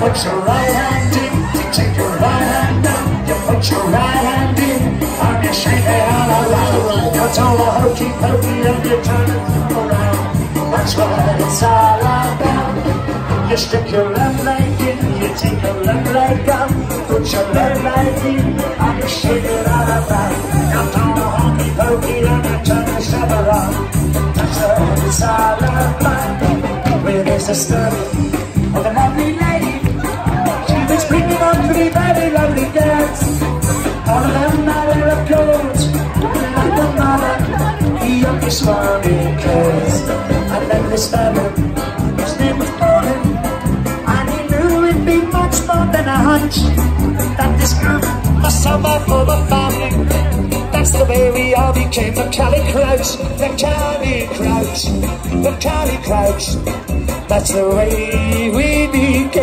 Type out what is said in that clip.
put your right hand in, you take your right hand down, you put your right hand in, and you shake it all around. That's all the hokey pokey and you turn it around. That's what it's all about. You stick your left leg in, you take your left leg out, put your left leg in, and you shake it all around. That's all the hokey pokey and you turn it around. That's what it's all about. Where there's a study three very lovely girls. All of them had her clothes, like the mother, the youngest one in class. I love this fellow, his name was Gordon, and he knew it'd be much more than a hunch that this group must suffer for the family. That's the way we all became the Cali Krauts, the Cali Krauts, the Cali Krauts. That's the way we became.